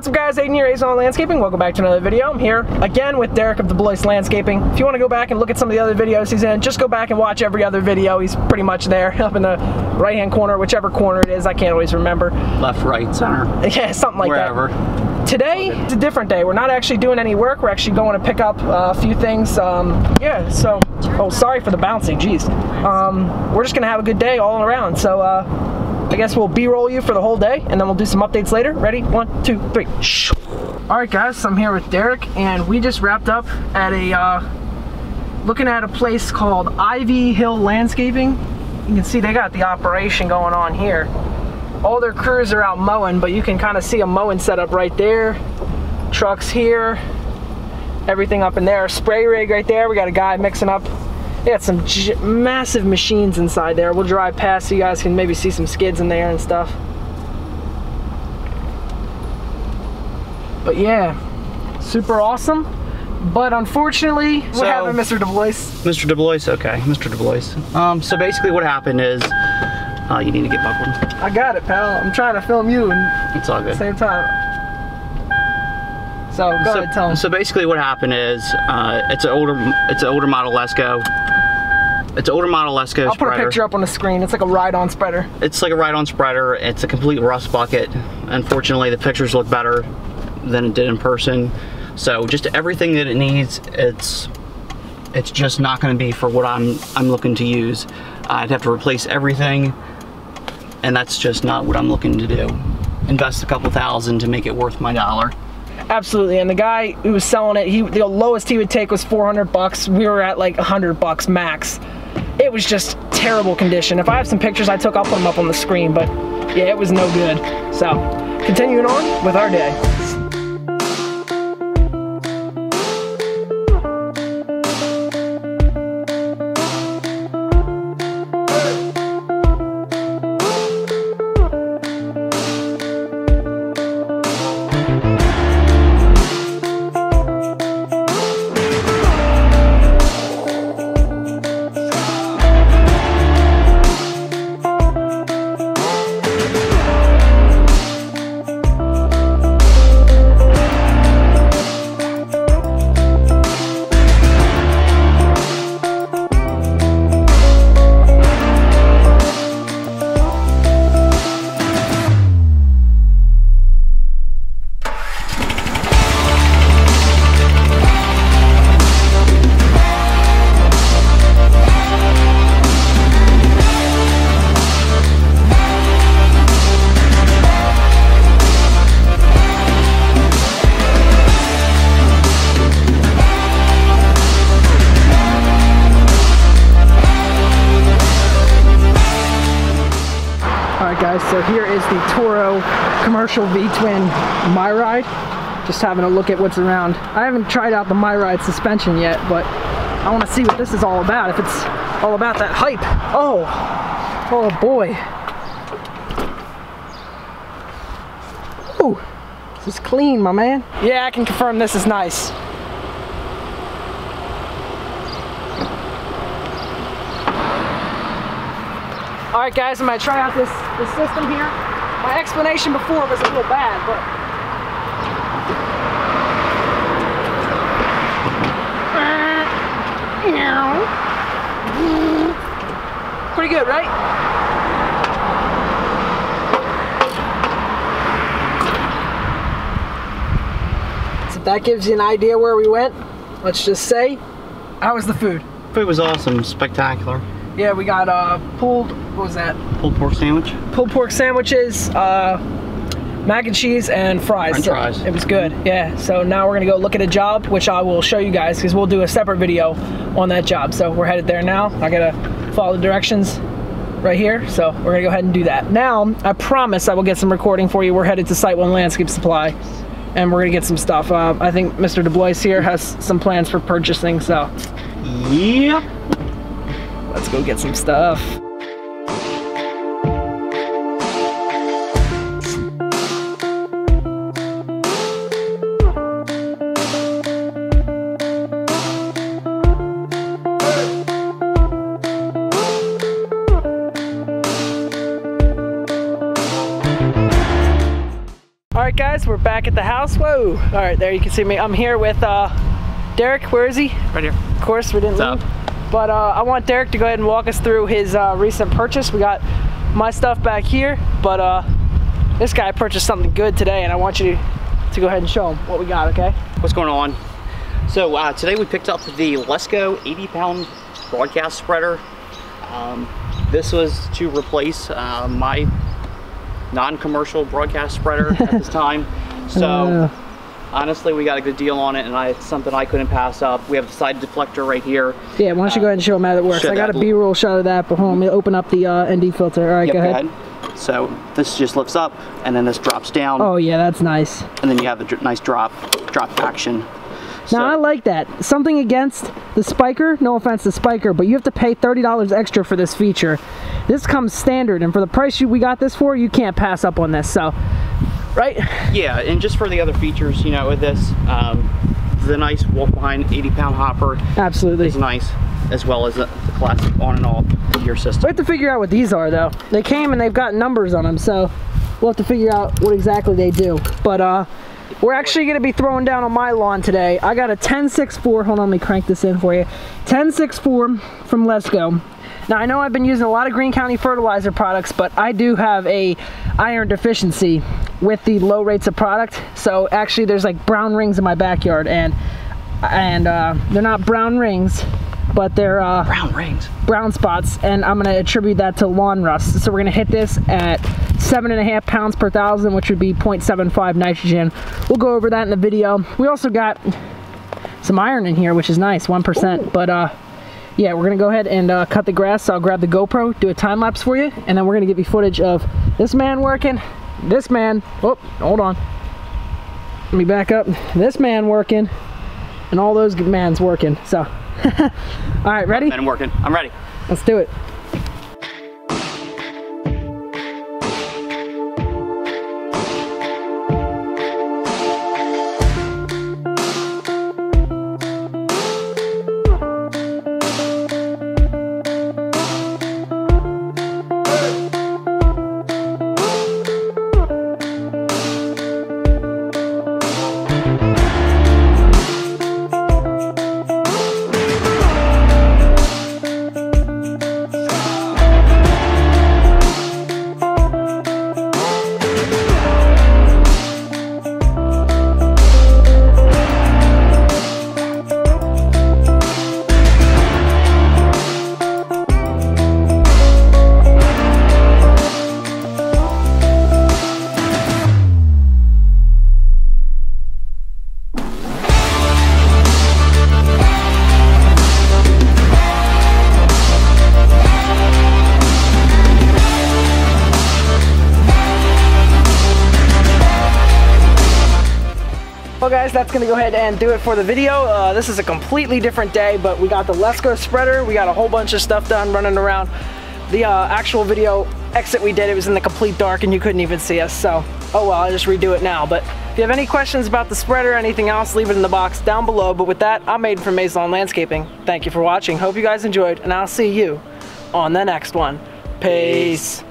what's up guys, Aiden here, A's Lawn Landscaping. Welcome back to another video. I'm here again with Derek of DeBloois Landscaping. If you want to go back and look at some of the other videos he's in, just go back and watch every other video. He's pretty much there, up in the right hand corner, whichever corner it is, I can't always remember. Left, right, center. Yeah, something like Wherever. that. Today, it's a different day. We're not actually doing any work. We're actually going to pick up uh, a few things. Um, yeah, so, oh, sorry for the bouncing, jeez. Um, we're just going to have a good day all around. So, uh, I guess we'll B-roll you for the whole day, and then we'll do some updates later. Ready? One, two, three. All right, guys, I'm here with Derek, and we just wrapped up at a, uh, looking at a place called Ivy Hill Landscaping. You can see they got the operation going on here. All their crews are out mowing, but you can kind of see a mowing setup right there. Trucks here, everything up in there. Spray rig right there. We got a guy mixing up they got some massive machines inside there. We'll drive past so you guys can maybe see some skids in there and stuff. But yeah, super awesome. But unfortunately, So- what happened, Mr. DeBloois? Mr. DeBloois, okay, Mr. DeBloois. Um, so basically what happened is, uh, you need to get buckled. I got it, pal. I'm trying to film you and It's all at the good. same time. So go So, ahead, tell him. so basically what happened is, uh, it's an older, it's an older model Lesco. It's an older model Lesco I'll put a picture up on the screen. It's like a ride-on spreader. It's like a ride-on spreader. It's a complete rust bucket. Unfortunately, the pictures look better than it did in person. So just everything that it needs, it's it's just not going to be for what I'm I'm looking to use. I'd have to replace everything, and that's just not what I'm looking to do. Invest a couple thousand to make it worth my dollar. Absolutely, and the guy who was selling it, he the lowest he would take was 400 bucks. We were at like 100 bucks max. It was just terrible condition. If I have some pictures I took, I'll put them up on the screen, but yeah, it was no good. So, continuing on with our day. So here is the Toro commercial V-twin MyRide. Just having a look at what's around. I haven't tried out the MyRide suspension yet, but I want to see what this is all about. If it's all about that hype. Oh, oh boy. Ooh, this is clean, my man. Yeah, I can confirm this is nice. All right, guys, I'm gonna try out this, this system here. My explanation before was a little bad, but. Pretty good, right? So that gives you an idea where we went, let's just say, how was the food? Food was awesome, spectacular. Yeah, we got uh, pulled, what was that? Pulled pork sandwich. pulled pork sandwiches, uh, mac and cheese, and fries. French So fries. It was good. Yeah. So now we're gonna go look at a job, which I will show you guys because we'll do a separate video on that job. So we're headed there now. I gotta follow the directions right here. So we're gonna go ahead and do that. Now, I promise I will get some recording for you. We're headed to SiteOne Landscape Supply, and we're gonna get some stuff. Uh, I think Mr. DeBloois here has some plans for purchasing. So Yep. Let's go get some stuff. All right, guys, we're back at the house. Whoa! All right, there you can see me. I'm here with uh, Derek. Where is he? Right here. Of course, we didn't What's leave. But uh, I want Derek to go ahead and walk us through his uh, recent purchase. We got my stuff back here, but uh, this guy purchased something good today, and I want you to, to go ahead and show him what we got. Okay? What's going on? So uh, today we picked up the Lesco 80 pound broadcast spreader. Um, this was to replace uh, my non-commercial broadcast spreader at this time. So Uh. Honestly, we got a good deal on it and I, it's something I couldn't pass up. We have the side deflector right here. Yeah. Why don't you go ahead and show them how it works? I got a. B-roll shot of that, but hold on, let me open up the uh, ND filter. All right, Yep, go ahead. So this just lifts up and then this drops down Oh yeah, that's nice. and then you have the dr- nice drop, drop action. Now So- I like that. Something against the Spyker, no offense to Spyker, but you have to pay $30 extra for this feature. This comes standard, and for the price you, we got this for, you can't pass up on this, so, right? Yeah, and just for the other features, you know, with this, um, the nice walk behind 80 pound hopper Absolutely. is nice, as well as the, the classic on and off gear system. We have to figure out what these are, though. They came and they've got numbers on them, so we'll have to figure out what exactly they do. But, uh, we're actually going to be throwing down on my lawn today. I got a 1064, hold on, let me crank this in for you. 1064 from Lesco. Now I know I've been using a lot of Greene County fertilizer products, but I do have a iron deficiency with the low rates of product. So actually there's like brown rings in my backyard and and uh, they're not brown rings, but they're uh, Brown rings. brown spots and I'm gonna attribute that to lawn rust. So we're gonna hit this at seven and a half pounds per thousand, which would be 0.75 nitrogen. We'll go over that in the video. We also got some iron in here, which is nice, 1%. But uh, yeah, we're gonna go ahead and uh, cut the grass. So I'll grab the GoPro, do a time lapse for you, and then we're gonna give you footage of this man working, this man, oh, hold on. Let me back up. This man working, and all those mans working. So, all right, ready? I'm working. I'm ready. Let's do it. Well guys, that's gonna go ahead and do it for the video. Uh, this is a completely different day, but we got the Lesco spreader. We got a whole bunch of stuff done running around. The uh, actual video exit we did, it was in the complete dark and you couldn't even see us. So, oh well, I'll just redo it now. But if you have any questions about the spreader or anything else, leave it in the box down below. But with that, I'm Made from A's Lawn Landscaping. Thank you for watching. Hope you guys enjoyed, and I'll see you on the next one. Peace.